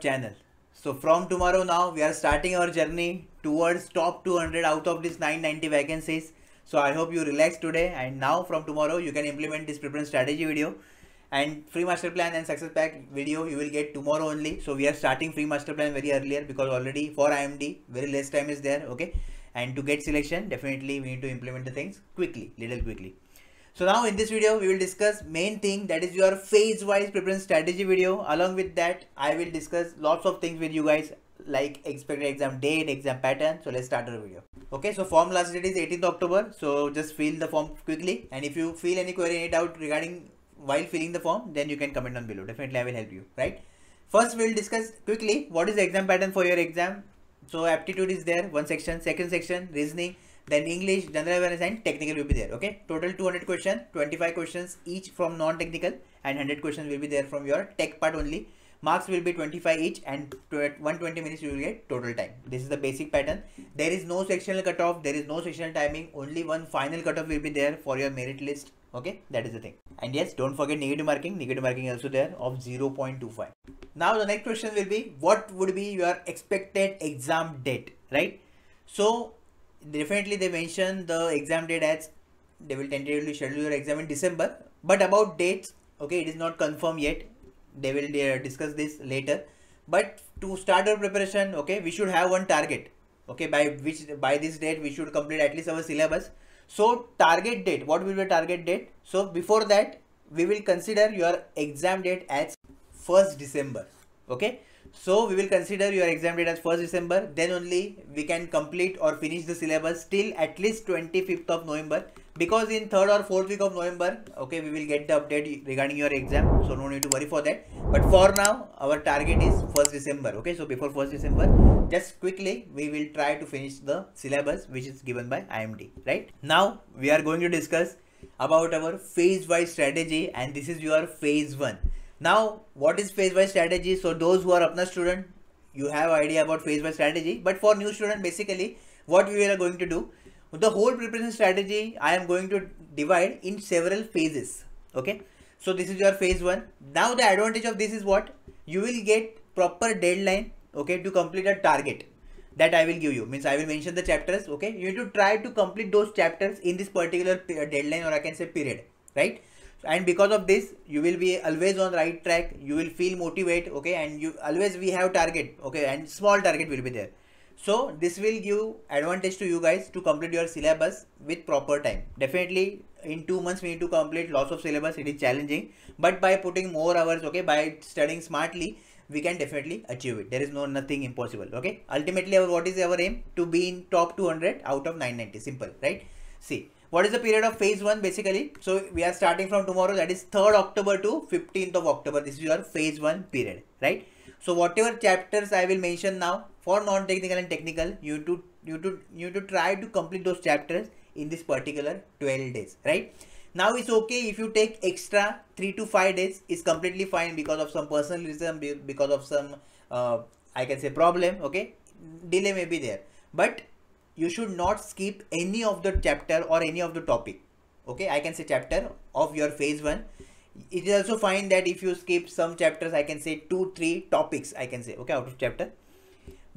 channel. So from tomorrow now we are starting our journey towards top 200 out of these 990 vacancies. So I hope you relax today and now from tomorrow you can implement this preference strategy video and free master plan and success pack video you will get tomorrow only. So we are starting free master plan very earlier because already for IMD very less time is there okay and to get selection definitely we need to implement the things quickly little quickly. So now in this video, we will discuss main thing that is your phase wise preference strategy video. Along with that, I will discuss lots of things with you guys like expected exam date, exam pattern. So let's start our video. Okay, so form last date is 18th October. So just fill the form quickly. And if you feel any query, any doubt regarding while filling the form, then you can comment on below. Definitely I will help you, right? First, we'll discuss quickly what is the exam pattern for your exam. So aptitude is there, one section, second section, reasoning, then English, general awareness and technical will be there. Okay. Total 200 questions, 25 questions each from non-technical and 100 questions will be there from your tech part only. Marks will be 25 each and 120 minutes you will get total time. This is the basic pattern. There is no sectional cutoff. There is no sectional timing. Only one final cutoff will be there for your merit list. Okay. That is the thing. And yes, don't forget negative marking. Negative marking also there of 0.25. Now the next question will be what would be your expected exam date, right? So definitely they mention the exam date as they will tentatively schedule your exam in December. But about dates, okay, it is not confirmed yet. They will uh, discuss this later. But to start our preparation, okay, we should have one target. Okay, by which by this date we should complete at least our syllabus. So target date, what will be target date? So before that, we will consider your exam date as 1st December. Okay. So we will consider your exam date as 1st December. Then only we can complete or finish the syllabus till at least 25th of November because in third or fourth week of November, okay, we will get the update regarding your exam. So no need to worry for that. But for now, our target is 1st December. Okay, so before 1st December, just quickly we will try to finish the syllabus which is given by IMD. Right now, we are going to discuss about our phase wise strategy and this is your phase one. Now, what is phase wise strategy? So those who are Apna student, you have idea about phase wise strategy. But for new student, basically, what we are going to do the whole preparation strategy I am going to divide in several phases. Okay. So this is your phase one. Now the advantage of this is what? You will get proper deadline okay to complete a target that I will give you means I will mention the chapters okay you need to try to complete those chapters in this particular deadline or I can say period right and because of this you will be always on right track you will feel motivated okay and you always we have target okay and small target will be there so this will give advantage to you guys to complete your syllabus with proper time. Definitely in two months we need to complete lots of syllabus. It is challenging, but by putting more hours, okay, by studying smartly, we can definitely achieve it. There is no nothing impossible. Okay. Ultimately, our what is our aim to be in top 200 out of 990. Simple, right? See what is the period of phase one basically? So we are starting from tomorrow that is 3rd october to 15th of october. This is your phase one period right? So whatever chapters i will mention now for non-technical and technical you to you to you to try to complete those chapters in this particular 12 days right? Now it's okay if you take extra three to five days is completely fine because of some personal reason because of some uh, i can say problem okay? Delay may be there. But you should not skip any of the chapter or any of the topic. Okay i can say chapter of your phase one. It is also fine that if you skip some chapters i can say two three topics i can say okay out of chapter.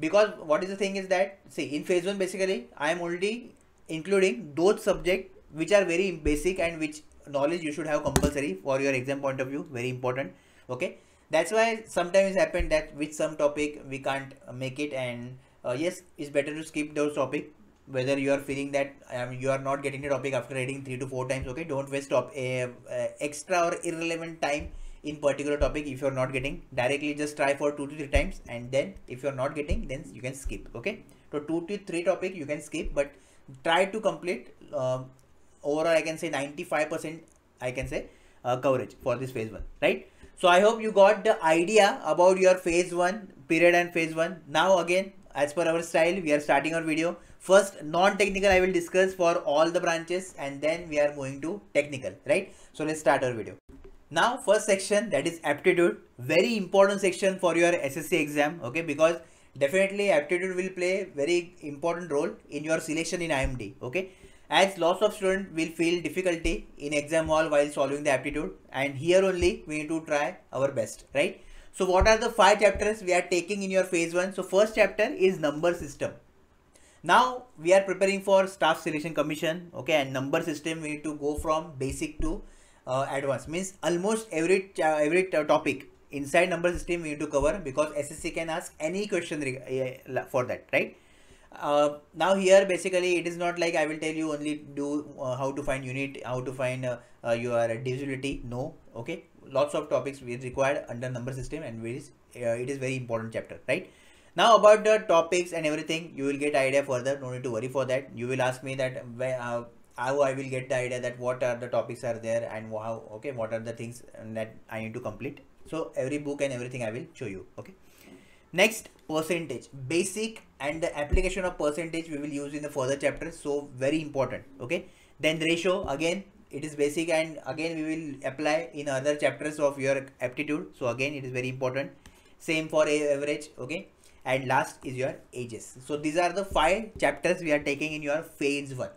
Because what is the thing is that see in phase one basically I am only including those subject which are very basic and which knowledge you should have compulsory for your exam point of view very important okay? That's why sometimes happen that with some topic we can't make it and uh, yes it's better to skip those topic whether you are feeling that um, you are not getting the topic after reading three to four times okay? Don't waste top a, a extra or irrelevant time in particular topic if you're not getting. Directly just try for two to three times and then if you're not getting then you can skip okay? So two to three topic you can skip but try to complete uh, overall i can say 95 percent i can say uh, coverage for this phase one right? So i hope you got the idea about your phase one period and phase one. Now again as per our style we are starting our video. First non-technical i will discuss for all the branches and then we are moving to technical right? So let's start our video. Now first section that is aptitude, very important section for your SSC exam, okay, because definitely aptitude will play very important role in your selection in IMD, okay. As lots of students will feel difficulty in exam hall while solving the aptitude and here only we need to try our best, right. So what are the five chapters we are taking in your phase one? So first chapter is number system. Now we are preparing for staff selection commission, okay, and number system we need to go from basic to uh, advanced. Means almost every every topic inside number system we need to cover because SSC can ask any question for that right? Uh, now here basically it is not like I will tell you only do uh, how to find unit how to find uh, uh your divisibility no okay lots of topics we required under number system and it is, uh, it is very important chapter right? Now about the topics and everything you will get idea further no need to worry for that. You will ask me that uh, how I will get the idea that what are the topics are there and how okay what are the things that I need to complete. So every book and everything I will show you okay? Next percentage. Basic and the application of percentage we will use in the further chapters so very important okay? Then ratio again it is basic and again we will apply in other chapters of your aptitude. So again it is very important. Same for average okay? And last is your ages. So these are the five chapters we are taking in your phase one.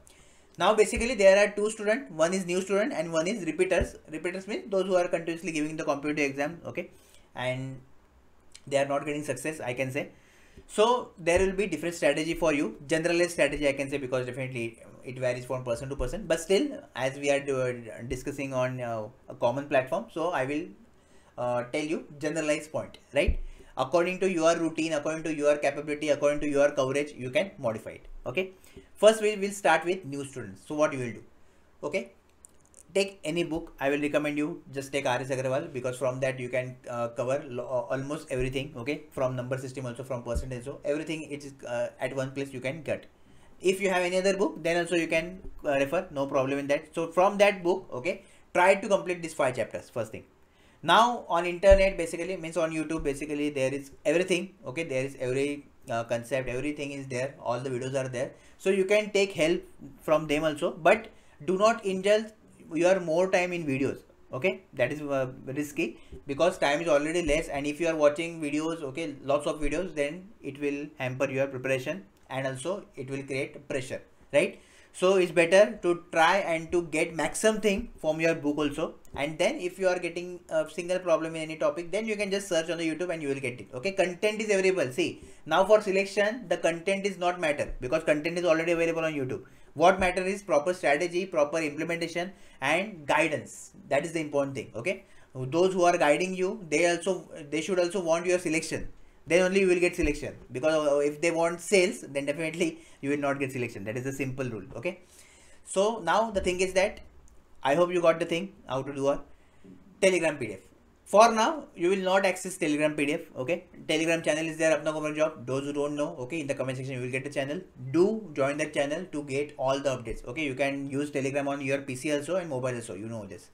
Now basically there are two students, one is new student and one is repeaters. Repeaters means those who are continuously giving the competitive exam, okay, and they are not getting success, I can say. So there will be different strategy for you, generalized strategy I can say because definitely it varies from person to person. But still, as we are discussing on uh, a common platform, so I will uh, tell you generalized point, right? According to your routine, according to your capability, according to your coverage, you can modify it okay? First we will start with new students. So what you will do okay? Take any book. I will recommend you just take rs aggarwal because from that you can uh, cover uh, almost everything okay? From number system also from percentage so everything it is uh, at one place you can get if you have any other book then also you can uh, refer. No problem in that. So from that book okay try to complete these five chapters first thing. Now on internet basically means on youtube basically there is everything okay there is every uh, concept everything is there. All the videos are there. So you can take help from them also but do not indulge your more time in videos okay? That is uh, risky because time is already less and if you are watching videos okay lots of videos then it will hamper your preparation and also it will create pressure right? So it's better to try and to get maximum thing from your book also. And then if you are getting a single problem in any topic then you can just search on the youtube and you will get it okay? Content is available. See now for selection the content is not matter because content is already available on youtube. What matter is proper strategy proper implementation and guidance. That is the important thing okay? Those who are guiding you they also they should also want your selection then only you will get selection. Because uh, if they want sales then definitely you will not get selection. That is a simple rule okay? So now the thing is that i hope you got the thing how to do a telegram pdf for now you will not access telegram pdf okay? Telegram channel is there apna government job. Those who don't know okay in the comment section you will get the channel. Do join that channel to get all the updates okay? You can use telegram on your pc also and mobile also you know this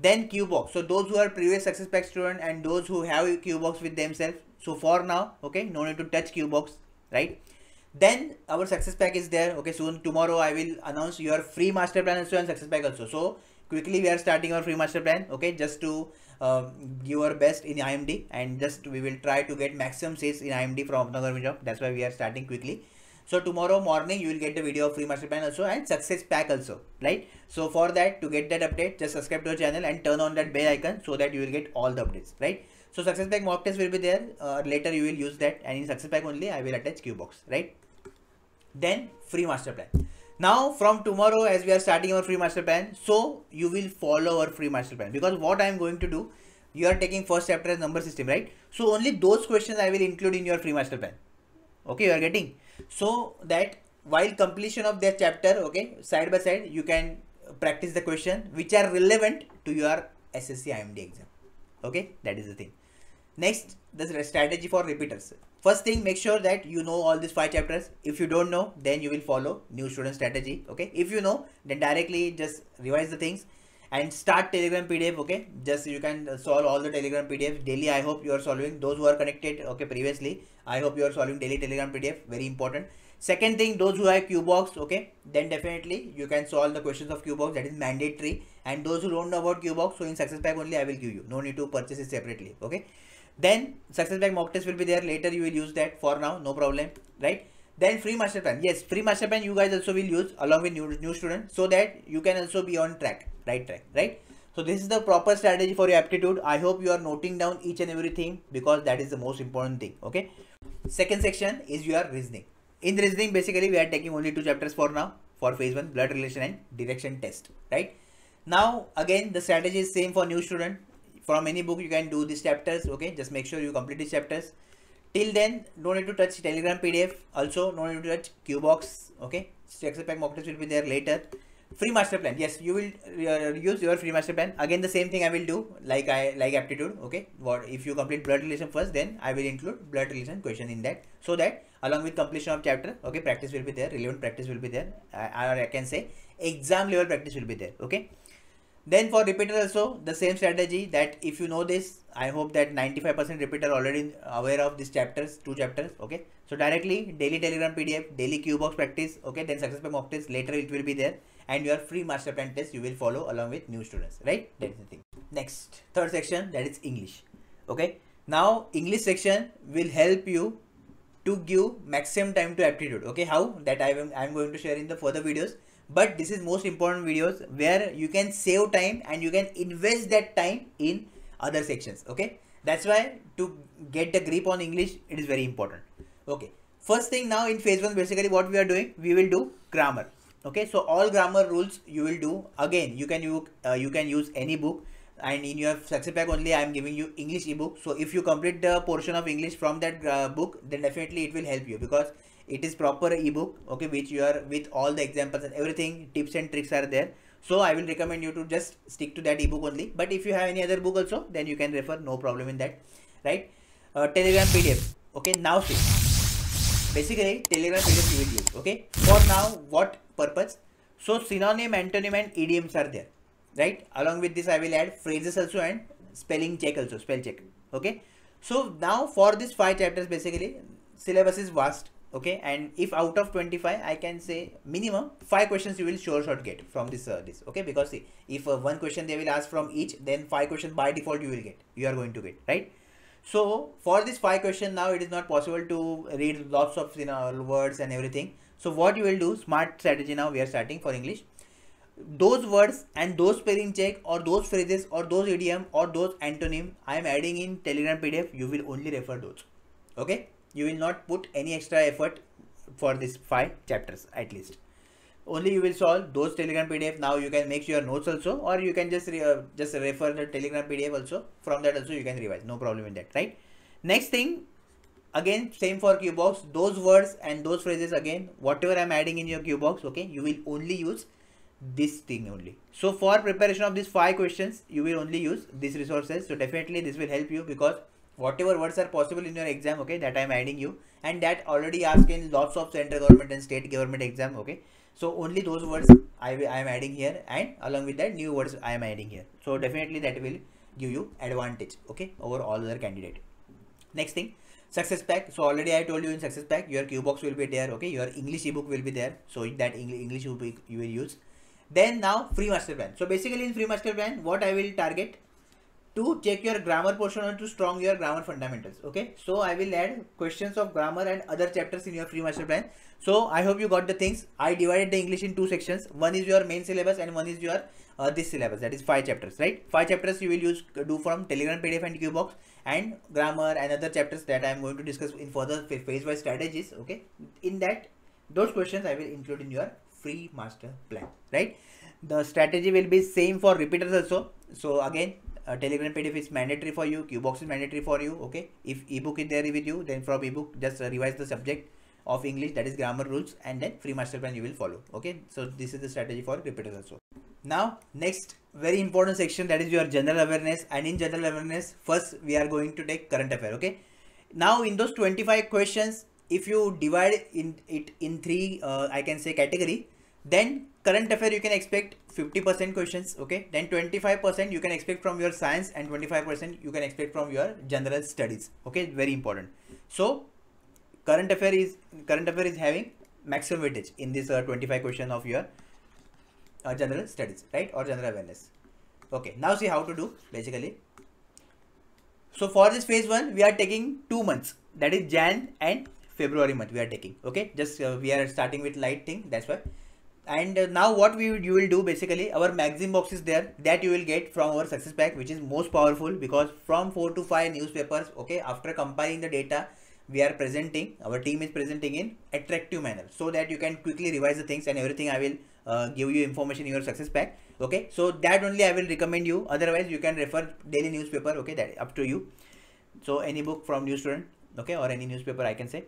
then Qbox. So those who are previous Success Pack student and those who have Qbox with themselves. So for now, okay, no need to touch Qbox, right? Then our Success Pack is there. Okay, soon tomorrow I will announce your free master plan also and Success Pack also. So quickly we are starting our free master plan. Okay, just to uh, give our best in IMD and just we will try to get maximum sales in IMD from Apna govt job. That's why we are starting quickly. So tomorrow morning you will get the video of free master plan also and success pack also, right? So for that to get that update, just subscribe to our channel and turn on that bell icon so that you will get all the updates, right? So success pack mock test will be there. Uh, later you will use that and in success pack only I will attach Qbox, right? Then free master plan. Now from tomorrow as we are starting our free master plan, so you will follow our free master plan because what I am going to do, you are taking first chapter as number system, right? So only those questions I will include in your free master plan. Okay, you are getting so that while completion of that chapter okay side by side you can practice the question which are relevant to your SSC IMD exam. Okay that is the thing. Next the strategy for repeaters. First thing make sure that you know all these five chapters. If you don't know then you will follow new student strategy. Okay if you know then directly just revise the things and start telegram pdf okay? Just you can solve all the telegram pdf daily. I hope you are solving those who are connected okay previously. I hope you are solving daily telegram pdf very important. Second thing those who have qbox okay? Then definitely you can solve the questions of qbox. That is mandatory. And those who don't know about qbox so in success pack only i will give you. No need to purchase it separately okay? Then success pack mock test will be there. Later you will use that. For now no problem right? Then free master plan. Yes free master plan you guys also will use along with new, new students so that you can also be on track right track right? So this is the proper strategy for your aptitude. I hope you are noting down each and everything because that is the most important thing okay? Second section is your reasoning. In reasoning basically we are taking only two chapters for now for phase one blood relation and direction test right? Now again the strategy is same for new student. From any book you can do these chapters okay? Just make sure you complete these chapters. Till then no need to touch telegram pdf also no need to touch qbox okay? Success pack mock test will be there later free master plan yes you will uh, use your free master plan again the same thing i will do like i like aptitude okay what if you complete blood relation first then i will include blood relation question in that so that along with completion of chapter okay practice will be there relevant practice will be there or i can say exam level practice will be there okay then for repeater also the same strategy that if you know this, I hope that 95% repeater already aware of these chapters, two chapters. Okay. So directly daily telegram PDF, daily Qbox practice. Okay. Then success pack mock test later it will be there and your free master plan test you will follow along with new students. Right. That's the thing. Next third section that is English. Okay. Now English section will help you to give maximum time to aptitude. Okay. How that I am I am going to share in the further videos but this is most important videos where you can save time and you can invest that time in other sections okay that's why to get the grip on english it is very important okay first thing now in phase one basically what we are doing we will do grammar okay so all grammar rules you will do. Again you can you uh, you can use any book. And in your success pack only i am giving you english ebook. So if you complete the portion of english from that uh, book then definitely it will help you because it is proper ebook okay which you are with all the examples and everything tips and tricks are there. So i will recommend you to just stick to that ebook only. But if you have any other book also then you can refer no problem in that right? Uh, telegram pdf okay now see. Basically telegram pdf you will use okay? For now what purpose. So synonym antonym and idioms are there right? Along with this i will add phrases also and spelling check also spell check okay? So now for this five chapters basically syllabus is vast okay? And if out of 25 i can say minimum five questions you will sure shot get from this uh, this okay? Because see if uh, one question they will ask from each then five questions by default you will get you are going to get right? So for this five question now it is not possible to read lots of you know words and everything so what you will do smart strategy now we are starting for english. Those words and those spelling check or those phrases or those idiom or those antonym i am adding in telegram pdf you will only refer those. Okay? You will not put any extra effort for this five chapters at least. Only you will solve those telegram pdf now you can make your notes also or you can just re uh, just refer the telegram pdf also. From that also you can revise. No problem in that right? Next thing again same for box those words and those phrases again whatever i'm adding in your box okay you will only use this thing only. So for preparation of these five questions you will only use these resources. So definitely this will help you because whatever words are possible in your exam okay that i'm adding you and that already asked in lots of central government and state government exam okay. So only those words i i am adding here and along with that new words i am adding here. So definitely that will give you advantage okay over all other candidate. Next thing success pack so already i told you in success pack your q box will be there okay your english ebook will be there so that english book you will use then now free master plan. So basically in free master plan, what I will target to check your grammar portion and to strong your grammar fundamentals. Okay. So I will add questions of grammar and other chapters in your free master plan. So I hope you got the things. I divided the English in two sections. One is your main syllabus and one is your uh, this syllabus that is five chapters right five chapters you will use do from telegram pdf and qbox and grammar and other chapters that i am going to discuss in further phase wise strategies okay? In that those questions i will include in your free master plan right? The strategy will be same for repeaters also. So again uh, telegram pdf is mandatory for you qbox is mandatory for you okay? If ebook is there with you then from ebook just revise the subject of english that is grammar rules and then free master plan you will follow okay? So this is the strategy for repeaters also. Now next very important section that is your general awareness and in general awareness first we are going to take current affair okay? Now in those 25 questions if you divide in it in three uh, i can say category then current affair you can expect 50% questions okay? Then 25% you can expect from your science and 25% you can expect from your general studies okay? Very important. So current affair is current affair is having maximum weightage in this uh, 25 question of your uh, general studies right? Or general awareness. Okay now see how to do basically. So for this phase one we are taking two months. That is jan and February month we are taking okay? Just uh, we are starting with light thing that's why. And uh, now what we you will do basically our magazine box is there that you will get from our success pack which is most powerful because from 4 to 5 newspapers okay after compiling the data we are presenting our team is presenting in attractive manner so that you can quickly revise the things and everything i will uh, give you information in your success pack okay? So that only i will recommend you otherwise you can refer daily newspaper okay? That up to you. So any book from new student okay? Or any newspaper i can say.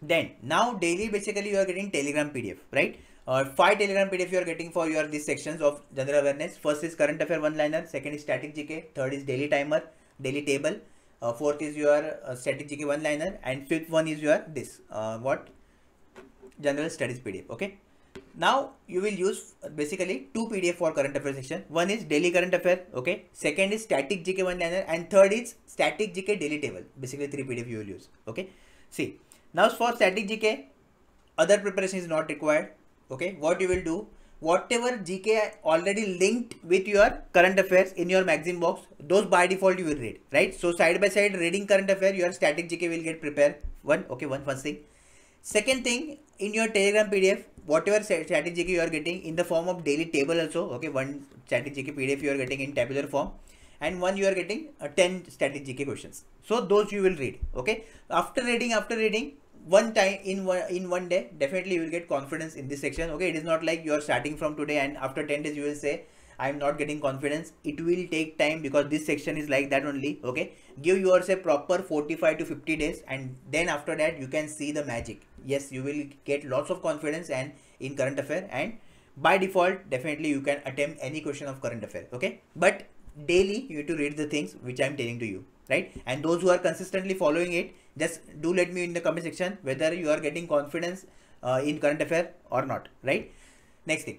Then now daily basically you are getting telegram pdf right? Uh, five telegram pdf you are getting for your these sections of general awareness. First is current affair one liner second is static gk third is daily timer daily table uh, fourth is your uh, static gk one liner and fifth one is your this uh, what? General studies pdf okay? Now you will use uh, basically two pdf for current affair section. One is daily current affair okay? Second is static gk one liner and third is static gk daily table. Basically three pdf you will use okay? See now for static GK, other preparation is not required. Okay, what you will do, whatever GK already linked with your current affairs in your magazine box, those by default you will read, right? So side by side reading current affair, your static GK will get prepared. One, okay, one first thing. Second thing, in your Telegram PDF, whatever static GK you are getting in the form of daily table also, okay, one static GK PDF you are getting in tabular form and one you are getting uh, 10 static GK questions. So those you will read, okay. After reading, after reading, one time in one in one day definitely you will get confidence in this section okay? It is not like you are starting from today and after 10 days you will say i'm not getting confidence. It will take time because this section is like that only okay? Give yourself proper 45 to 50 days and then after that you can see the magic. Yes you will get lots of confidence and in current affair and by default definitely you can attempt any question of current affair okay? But daily you need to read the things which i'm telling to you right? And those who are consistently following it just do let me in the comment section whether you are getting confidence uh, in current affair or not right? Next thing.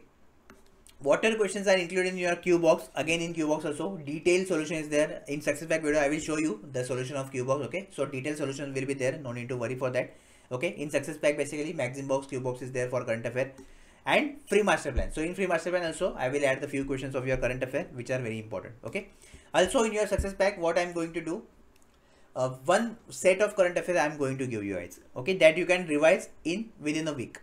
Whatever questions are included in your Q box. Again in Q box also detailed solution is there. In success pack video I will show you the solution of Q box okay? So detailed solution will be there. No need to worry for that okay? In success pack basically magazine box Q box is there for current affair. And free master plan. So in free master plan also I will add the few questions of your current affair which are very important okay? Also in your success pack what I'm going to do uh, one set of current affairs I'm going to give you guys okay that you can revise in within a week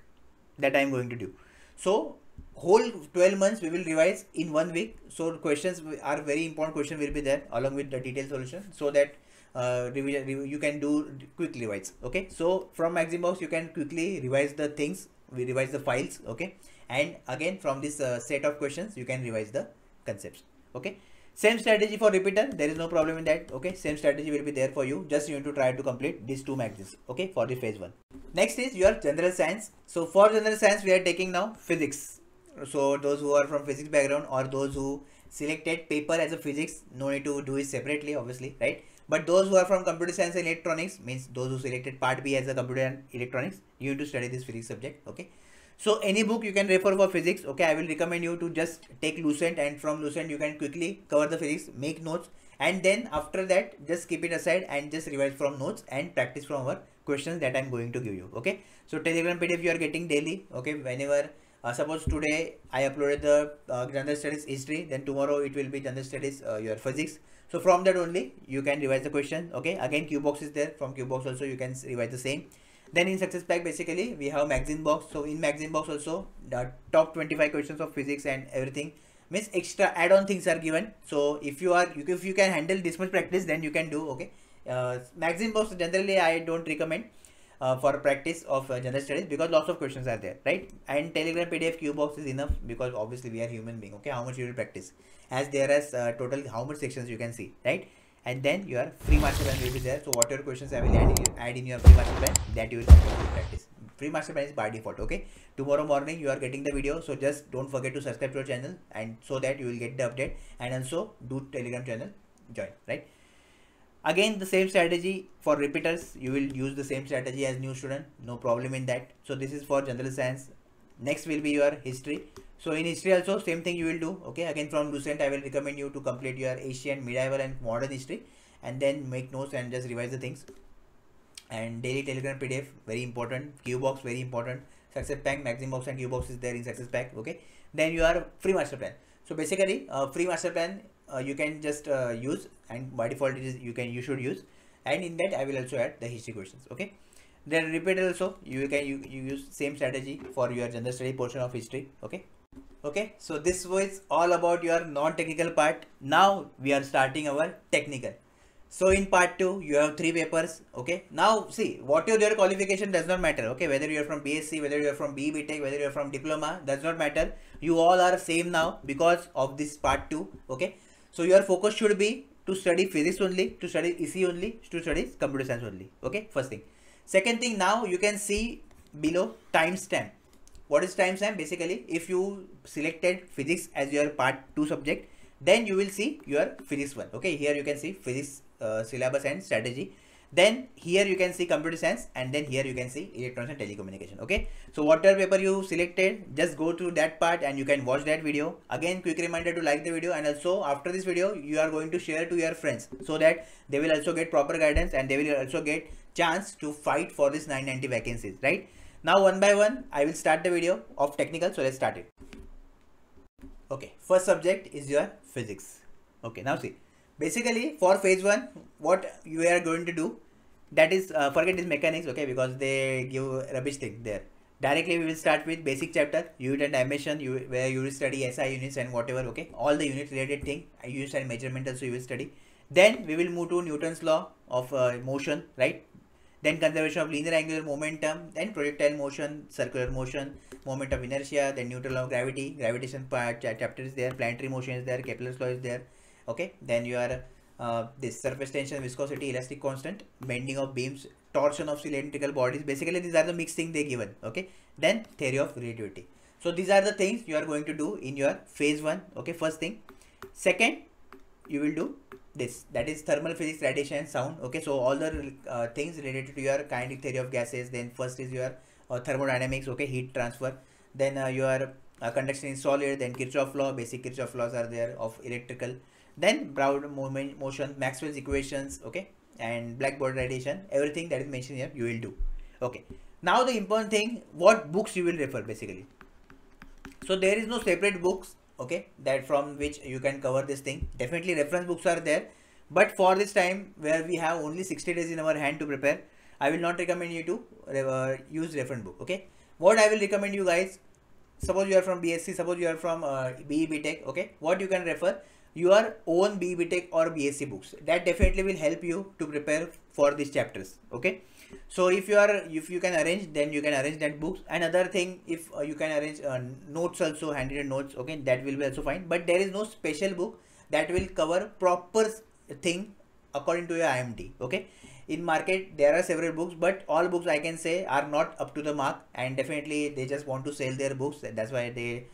that I'm going to do. So whole 12 months we will revise in one week. So questions are very important question will be there along with the detailed solution so that uh, you can do quick revise okay? So from magazine box you can quickly revise the things we revise the files okay? And again from this uh, set of questions you can revise the concepts okay same strategy for repeater there is no problem in that okay? Same strategy will be there for you just you need to try to complete these two maxims okay for the phase one. Next is your general science. So for general science we are taking now physics. So those who are from physics background or those who selected paper as a physics no need to do it separately obviously right? But those who are from computer science and electronics means those who selected part b as a computer and electronics you need to study this physics subject okay so any book you can refer for physics okay i will recommend you to just take lucent and from lucent you can quickly cover the physics make notes. And then after that just keep it aside and just revise from notes and practice from our questions that i'm going to give you okay? So telegram pdf you are getting daily okay? Whenever uh, suppose today I uploaded the uh, studies history then tomorrow it will be general studies uh, your physics. So from that only you can revise the question okay? Again Q box is there from Q box also you can revise the same then in success pack basically we have magazine box. So in magazine box also the top 25 questions of physics and everything means extra add-on things are given. So if you are if you can handle this much practice then you can do okay? Uh, magazine box generally i don't recommend uh, for practice of uh, general studies because lots of questions are there right? And telegram pdf q box is enough because obviously we are human being okay? How much you will practice? As there is uh, total how much sections you can see right and then your free master plan will be there. So whatever questions i will add in, add in your free master plan that you will practice. Free master plan is by default okay? Tomorrow morning you are getting the video so just don't forget to subscribe to our channel and so that you will get the update. And also do telegram channel join right? Again the same strategy for repeaters. You will use the same strategy as new student. No problem in that. So this is for general science next will be your history. So in history also same thing you will do okay? Again from lucent i will recommend you to complete your asian medieval and modern history and then make notes and just revise the things. And daily telegram pdf very important. Q box very important. Success pack magazine box and q box is there in success pack okay? Then you are free master plan. So basically uh, free master plan uh, you can just uh, use and by default it is you can you should use. And in that I will also add the history questions okay then repeat also. You can you, you use same strategy for your general study portion of history okay? Okay so this was all about your non-technical part. Now we are starting our technical. So in part 2 you have three papers okay? Now see what your, your qualification does not matter okay? Whether you are from bsc whether you are from BE BTech whether you are from diploma does not matter. You all are same now because of this part 2 okay? So your focus should be to study physics only, to study EC only, to study computer science only. Okay, first thing. Second thing, now you can see below timestamp. What is timestamp? Basically, if you selected physics as your part 2 subject, then you will see your physics one. Okay, here you can see physics uh, syllabus and strategy then here you can see computer science and then here you can see electronics and telecommunication okay? So whatever paper you selected just go to that part and you can watch that video. Again quick reminder to like the video and also after this video you are going to share to your friends so that they will also get proper guidance and they will also get chance to fight for this 990 vacancies right? Now one by one i will start the video of technical so let's start it. Okay first subject is your physics. Okay now see basically for phase one what you are going to do that is uh, forget this mechanics okay because they give rubbish thing there. Directly we will start with basic chapter unit and dimension you where you will study SI units and whatever okay. All the unit related thing units and measurement also you will study. Then we will move to Newton's law of uh, motion right? Then conservation of linear angular momentum then projectile motion circular motion moment of inertia then Newton's law of gravity gravitation part chapter is there planetary motion is there kepler's law is there okay then you are uh, this surface tension viscosity elastic constant bending of beams torsion of cylindrical bodies basically these are the mixed thing they given okay? Then theory of relativity. So these are the things you are going to do in your phase one okay first thing. Second you will do this that is thermal physics radiation and sound okay? So all the uh, things related to your kinetic theory of gases then first is your uh, thermodynamics okay heat transfer. Then uh, your uh, conduction in solid then kirchhoff law basic kirchhoff laws are there of electrical then brown motion maxwell's equations okay and blackbody radiation everything that is mentioned here you will do okay. Now the important thing what books you will refer basically. So there is no separate books okay that from which you can cover this thing. Definitely reference books are there but for this time where we have only 60 days in our hand to prepare i will not recommend you to uh, use reference book okay. What i will recommend you guys suppose you are from bsc suppose you are from uh, be btech okay what you can refer your own be btech or bsc books. That definitely will help you to prepare for these chapters okay? So if you are if you can arrange then you can arrange that books. Another thing if uh, you can arrange uh, notes also handwritten notes okay that will be also fine. But there is no special book that will cover proper thing according to your imd okay? In market there are several books but all books i can say are not up to the mark. And definitely they just want to sell their books. That's why they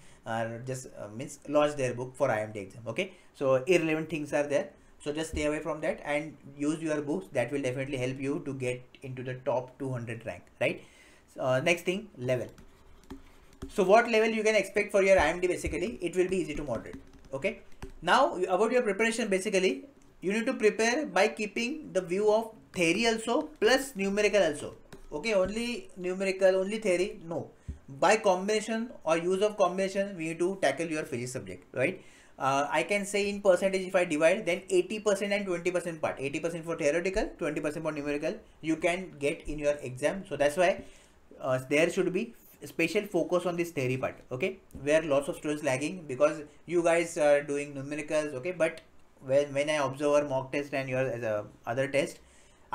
just uh, means launch their book for imd exam okay? So irrelevant things are there. So just stay away from that and use your books that will definitely help you to get into the top 200 rank right? Uh, next thing level. So what level you can expect for your imd basically? It will be easy to moderate okay? Now about your preparation basically you need to prepare by keeping the view of theory also plus numerical also okay? Only numerical only theory no by combination or use of combination we need to tackle your physics subject right? Uh, I can say in percentage if I divide then 80% and 20% part. 80% for theoretical 20% for numerical you can get in your exam. So that's why uh, there should be special focus on this theory part okay? Where lots of students lagging because you guys are doing numericals okay? But when, when I observe our mock test and your a other test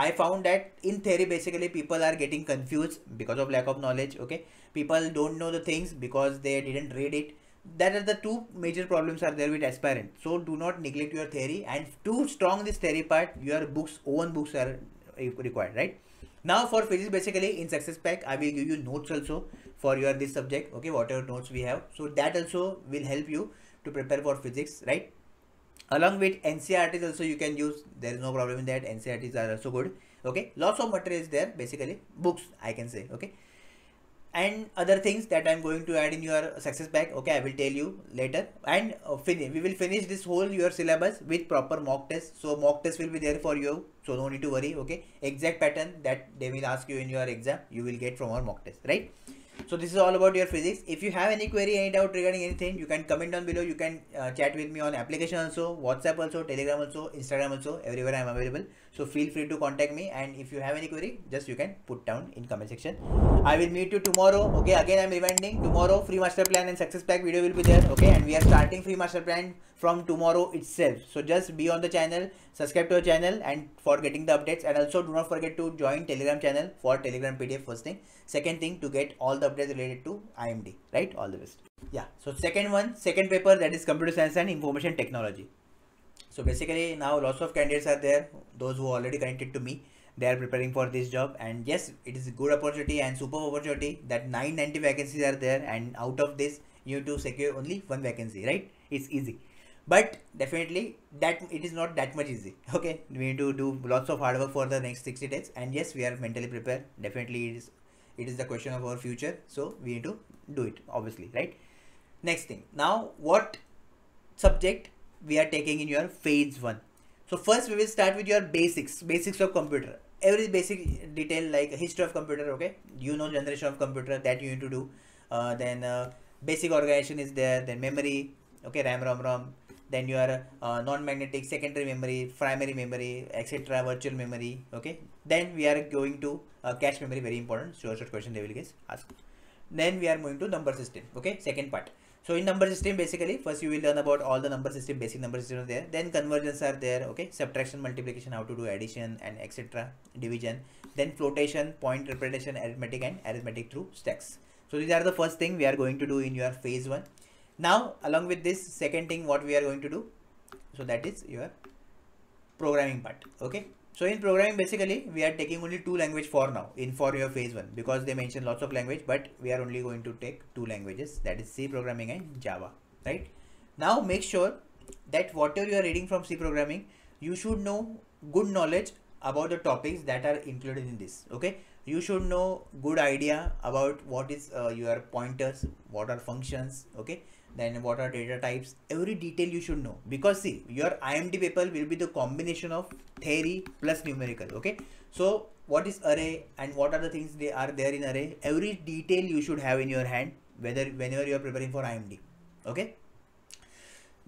I found that in theory basically people are getting confused because of lack of knowledge okay? People don't know the things because they didn't read it. That are the two major problems are there with aspirant. So do not neglect your theory. And to strong this theory part your books own books are required right? Now for physics basically in success pack i will give you notes also for your this subject okay? Whatever notes we have. So that also will help you to prepare for physics right along with ncerts also you can use there is no problem in that ncerts are also good okay? Lots of material is there basically books i can say okay? And other things that I'm going to add in your success pack okay I will tell you later. And uh, finish we will finish this whole your syllabus with proper mock test. So mock test will be there for you so no need to worry okay? Exact pattern that they will ask you in your exam you will get from our mock test right so this is all about your physics. If you have any query any doubt regarding anything you can comment down below. You can uh, chat with me on application also whatsapp also telegram also instagram also. Everywhere i am available. So feel free to contact me. And if you have any query just you can put down in comment section. I will meet you tomorrow. Okay again i'm reminding. Tomorrow free master plan and success pack video will be there. Okay and we are starting free master plan from tomorrow itself. So just be on the channel subscribe to our channel and for getting the updates. And also do not forget to join telegram channel for telegram pdf first thing. Second thing to get all the updates related to imd right? All the best yeah. So second one second paper that is computer science and information technology. So basically now lots of candidates are there those who already connected to me. They are preparing for this job. And yes it is a good opportunity and super opportunity that 990 vacancies are there. And out of this you need to secure only one vacancy right? It's easy. But definitely that it is not that much easy okay? We need to do lots of hard work for the next 60 days. And yes we are mentally prepared. Definitely it is it is the question of our future so we need to do it obviously right? Next thing. Now what subject we are taking in your phase one? So first we will start with your basics basics of computer. Every basic detail like history of computer okay? You know generation of computer that you need to do. Uh, then uh, basic organization is there then memory okay? Ram rom rom then your uh, non-magnetic secondary memory primary memory etc virtual memory okay? Then we are going to uh, cache memory very important sure short question they will guess ask. Then we are moving to number system okay? Second part. So in number system basically first you will learn about all the number system basic number system there. Then conversions are there okay? Subtraction multiplication how to do addition and etc division. Then floating, point representation, arithmetic and arithmetic through stacks. So these are the first thing we are going to do in your phase one. Now along with this second thing what we are going to do, so that is your programming part. Okay. So in programming basically we are taking only two language for now in for your phase one because they mention lots of language but we are only going to take two languages that is C programming and Java right. Now make sure that whatever you are reading from C programming you should know good knowledge about the topics that are included in this okay you should know good idea about what is uh, your pointers what are functions okay? Then what are data types? Every detail you should know. Because see your imd paper will be the combination of theory plus numerical okay? So what is array and what are the things they are there in array? Every detail you should have in your hand whether whenever you are preparing for imd okay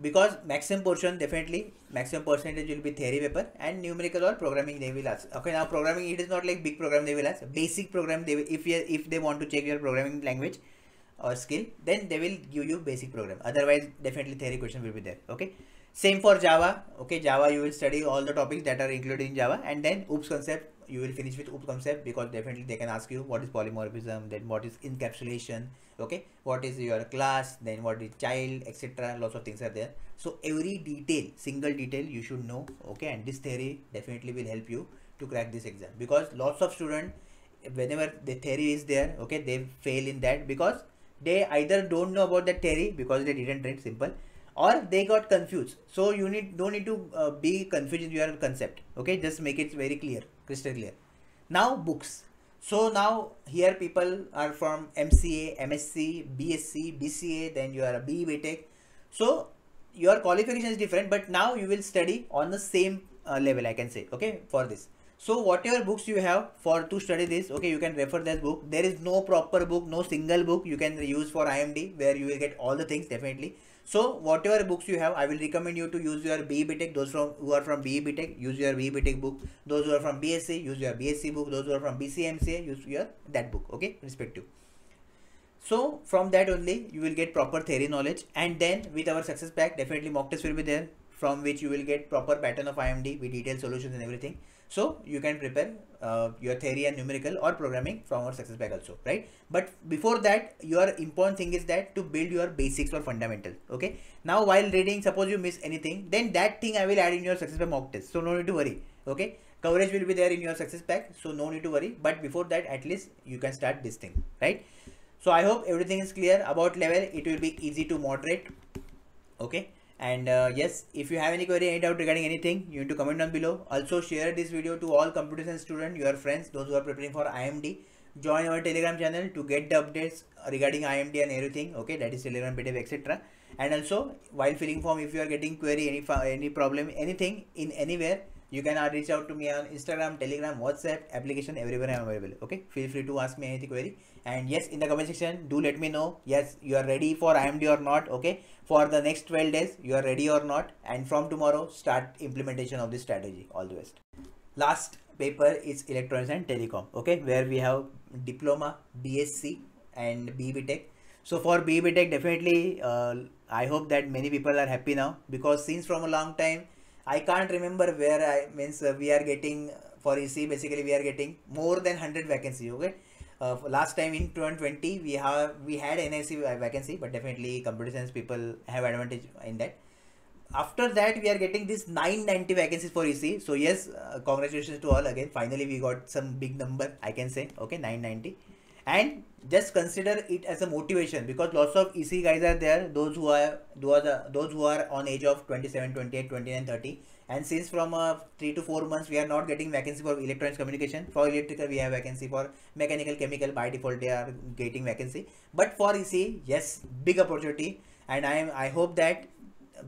because maximum portion definitely maximum percentage will be theory paper and numerical or programming they will ask. Okay now programming it is not like big program they will ask. Basic program they will, if you if they want to check your programming language or skill then they will give you basic program. Otherwise definitely theory question will be there. Okay? Same for java. Okay java you will study all the topics that are included in java and then oops concept you will finish with OOP concept because definitely they can ask you what is polymorphism then what is encapsulation okay? What is your class then what is child etc lots of things are there. So every detail single detail you should know okay? And this theory definitely will help you to crack this exam. Because lots of students whenever the theory is there okay they fail in that because they either don't know about the theory because they didn't read simple or they got confused. So you need don't need to uh, be confused in your concept okay? Just make it very clear crystal clear. Now books. So now here people are from mca msc bsc bca then you are a b tech. So your qualification is different but now you will study on the same uh, level i can say okay for this. So whatever books you have for to study this okay you can refer that book. There is no proper book no single book you can use for imd where you will get all the things definitely so whatever books you have i will recommend you to use your B Tech. Those from who are from B Tech use your B Tech book. Those who are from bsc use your bsc book. Those who are from bcmca use your that book okay? Respective. So from that only you will get proper theory knowledge. And then with our success pack definitely mock test will be there from which you will get proper pattern of imd with detailed solutions and everything so you can prepare uh, your theory and numerical or programming from our success pack also, right? But before that, your important thing is that to build your basics or fundamentals. Okay. Now while reading, suppose you miss anything, then that thing I will add in your success pack mock test. So no need to worry. Okay. Coverage will be there in your success pack. So no need to worry. But before that, at least you can start this thing, right? So I hope everything is clear about level. It will be easy to moderate. Okay and uh, yes if you have any query any doubt regarding anything you need to comment down below. Also share this video to all computer science students your friends those who are preparing for imd join our telegram channel to get the updates regarding imd and everything okay? That is telegram pdf etc and also while filling form if you are getting query any any problem anything in anywhere you can uh, reach out to me on instagram telegram whatsapp application everywhere i am available okay? Feel free to ask me any query. And yes in the comment section do let me know yes you are ready for imd or not okay? For the next 12 days you are ready or not and from tomorrow start implementation of this strategy. All the best. Last paper is electronics and telecom okay? Where we have diploma bsc and bbtech so for bbtech definitely uh, i hope that many people are happy now because since from a long time i can't remember where i means uh, we are getting for ec basically we are getting more than 100 vacancy okay? Uh, last time in 2020 we have we had NIC vacancy but definitely computer science people have advantage in that. After that we are getting this 990 vacancies for EC so yes uh, congratulations to all again. Finally we got some big number I can say okay 990 and just consider it as a motivation because lots of EC guys are there those who are those those who are on age of 27 28 29 30 and since from uh, 3 to 4 months we are not getting vacancy for electronics communication. For electrical we have vacancy. For mechanical chemical by default they are getting vacancy. But for EC yes big opportunity. And I am I hope that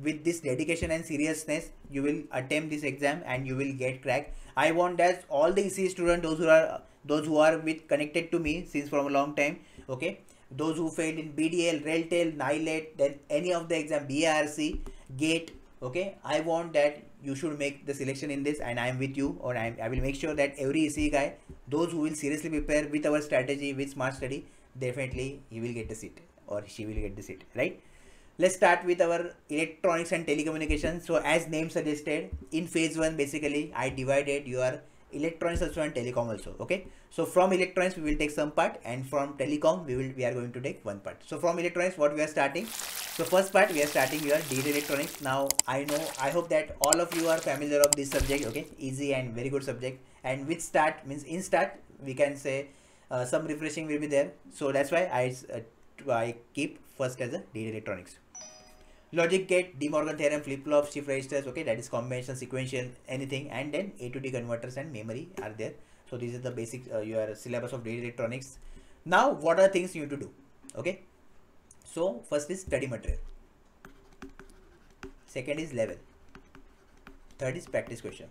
with this dedication and seriousness you will attempt this exam and you will get cracked I want that all the EC students those who are those who are with connected to me since from a long time okay? Those who failed in BDL, RailTel, NIELIT, then any of the exam, BARC GATE, okay, I want that you should make the selection in this and I am with you or I, am, I will make sure that every EC guy, those who will seriously prepare with our strategy, with smart study, definitely he will get the seat or she will get the seat, right? Let's start with our electronics and telecommunications. So as name suggested, in phase one, basically I divided your electronics also and telecom also okay? So from electronics we will take some part and from telecom we will we are going to take one part. So from electronics what we are starting? So first part we are starting your data electronics. Now i know i hope that all of you are familiar of this subject okay? Easy and very good subject. And with start means in start we can say uh, some refreshing will be there. So that's why i uh, i keep first as a data electronics logic gate, De Morgan theorem, flip-flop, shift registers, okay, that is combination, sequential, anything, and then A to D converters and memory are there. So this is the basic uh, your syllabus of data electronics. Now, what are things you need to do? Okay, so first is study material. Second is level. Third is practice question.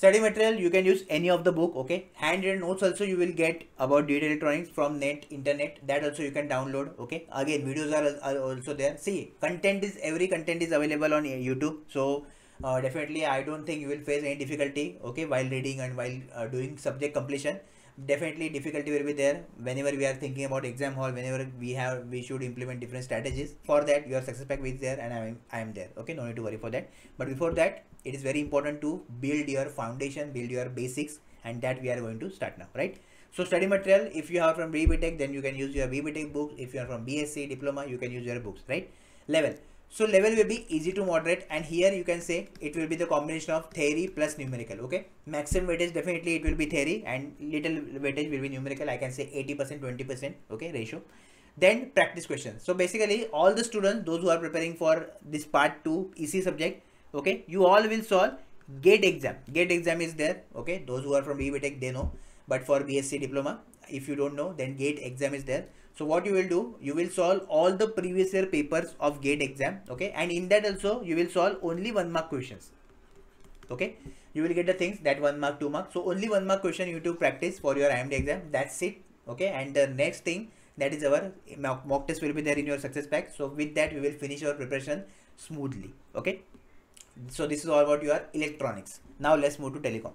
Study material you can use any of the book okay? Handwritten notes also you will get about data electronics from net internet that also you can download okay? Again videos are, are also there. See content is every content is available on youtube so uh, definitely i don't think you will face any difficulty okay while reading and while uh, doing subject completion. Definitely difficulty will be there whenever we are thinking about exam hall whenever we have we should implement different strategies. For that your success pack is there and i am i am there okay? No need to worry for that. But before that it is very important to build your foundation build your basics and that we are going to start now right? So study material if you are from BBTech then you can use your BBTech books. If you are from BSc diploma you can use your books right? Level. So level will be easy to moderate and here you can say it will be the combination of theory plus numerical okay? Maximum weightage definitely it will be theory and little weightage will be numerical. I can say 80% 20% okay ratio. Then practice questions. So basically all the students those who are preparing for this part 2 EC subject okay? You all will solve gate exam. Gate exam is there. Okay? Those who are from BBTech they know. But for BSc diploma if you don't know then gate exam is there. So what you will do you will solve all the previous year papers of gate exam. Okay? And in that also you will solve only one mark questions. Okay? You will get the things that one mark two mark. So only one mark question you to practice for your IMD exam. That's it. Okay? And the next thing that is our mock test will be there in your success pack. So with that we will finish our preparation smoothly. Okay so this is all about your electronics. Now let's move to telecom.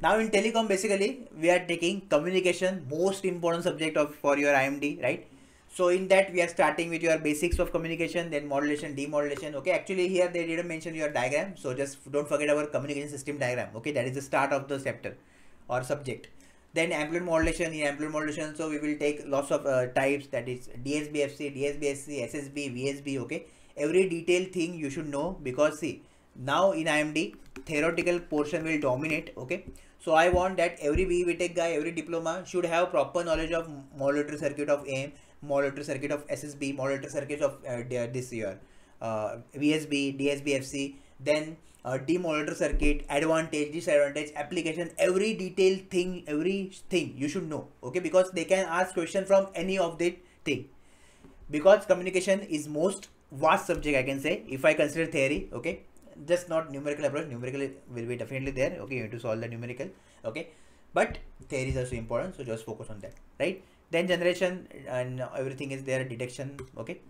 Now in telecom basically we are taking communication most important subject of for your imd right? So in that we are starting with your basics of communication then modulation demodulation okay? Actually here they didn't mention your diagram so just don't forget our communication system diagram okay? That is the start of the chapter or subject. Then amplitude modulation in amplitude modulation so we will take lots of uh, types that is dsbfc dsbsc ssb vsb okay? Every detailed thing you should know because see now in IMD theoretical portion will dominate okay? So I want that every BBTech guy every diploma should have proper knowledge of modulatory circuit of AM modulatory circuit of SSB modulatory circuit of uh, this year. Uh, VSB DSB FC, then uh, demodulator circuit advantage disadvantage application every detailed thing every thing you should know okay? Because they can ask question from any of the thing. Because communication is most vast subject i can say if i consider theory okay just not numerical approach. Numerical will be definitely there. Okay you have to solve the numerical. Okay but theory is also important so just focus on that right? Then generation and everything is there detection. Okay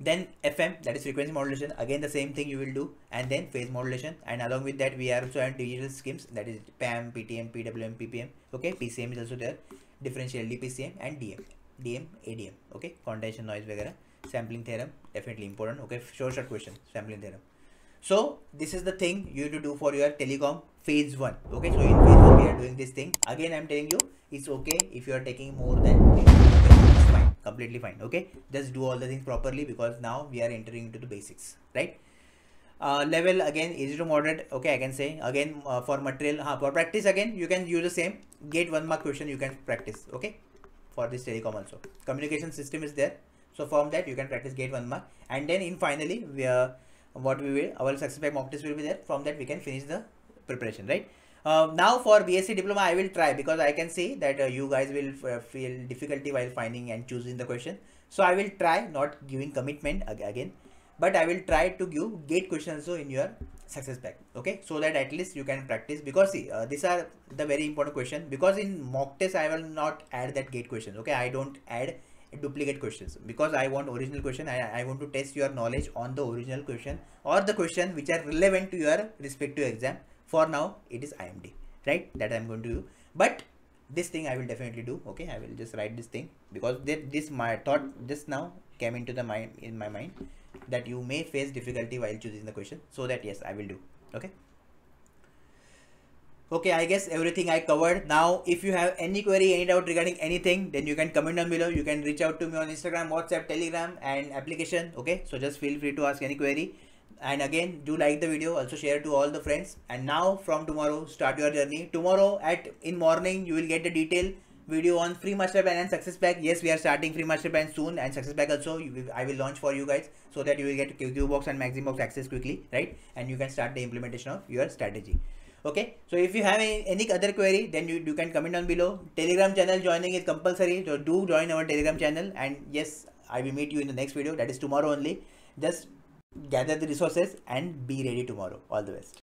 then fm that is frequency modulation. Again the same thing you will do. And then phase modulation. And along with that we are also having digital schemes that is pam ptm pwm ppm okay pcm is also there. Differential dpcm and dm dm adm okay quantization noise vagara sampling theorem definitely important. Okay short short question sampling theorem so this is the thing you to do for your telecom phase one. Okay so in phase one we are doing this thing. Again i'm telling you it's okay if you are taking more than it's fine completely fine okay? Just do all the things properly because now we are entering into the basics right? Uh, level again easy to moderate okay i can say. Again uh, for material uh, for practice again you can use the same. Gate one mark question you can practice okay? For this telecom also. Communication system is there. So from that you can practice gate one mark. And then in finally we are what we will our success pack mock test will be there. From that we can finish the preparation right? Uh, now for BSc diploma I will try because I can see that uh, you guys will uh, feel difficulty while finding and choosing the question. So I will try not giving commitment again but I will try to give gate questions so in your success pack okay? So that at least you can practice because see uh, these are the very important question because in mock test I will not add that gate questions okay? I don't add duplicate questions. Because I want original question I, I want to test your knowledge on the original question or the question which are relevant to your respective exam. For now it is IMD right? That I'm going to do. But this thing I will definitely do okay? I will just write this thing because this my thought just now came into the mind in my mind that you may face difficulty while choosing the question. So that yes I will do okay Okay, I guess everything I covered. Now, if you have any query, any doubt regarding anything, then you can comment down below. You can reach out to me on Instagram, WhatsApp, Telegram, and application. Okay, so just feel free to ask any query. And again, do like the video. Also share to all the friends. And now, from tomorrow, start your journey. Tomorrow at in morning, you will get the detail video on free master plan and success pack. Yes, we are starting free master plan soon, and success pack also. You, I will launch for you guys so that you will get QQ box and Maxim box access quickly, right? And you can start the implementation of your strategy okay? So if you have any, any other query then you, you can comment down below. Telegram channel joining is compulsory. So do join our telegram channel. And yes i will meet you in the next video. That is tomorrow only. Just gather the resources and be ready tomorrow. All the best